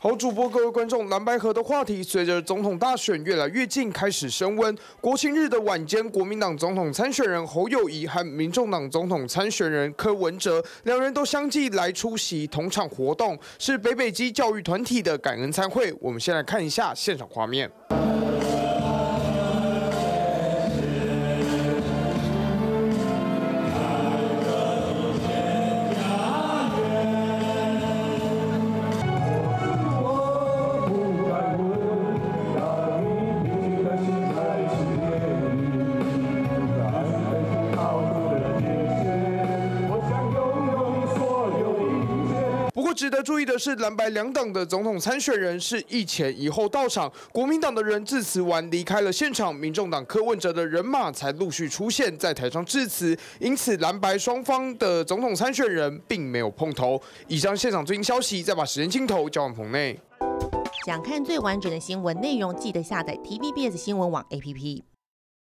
好，主播各位观众，蓝白河的话题随着总统大选越来越近，开始升温。国庆日的晚间，国民党总统参选人侯友谊和民众党总统参选人柯文哲两人都相继来出席同场活动，是北北基教育团体的感恩参会。我们先来看一下现场画面。过值得注意的是，蓝白两党的总统参选人是一前一后到场。国民党的人致辞完离开了现场，民众党柯文哲的人马才陆续出现在台上致辞。因此，蓝白双方的总统参选人并没有碰头。以上现场最新消息，再把时间镜头交往棚内。想看最完整的新闻内容，记得下载 TVBS 新闻网 APP。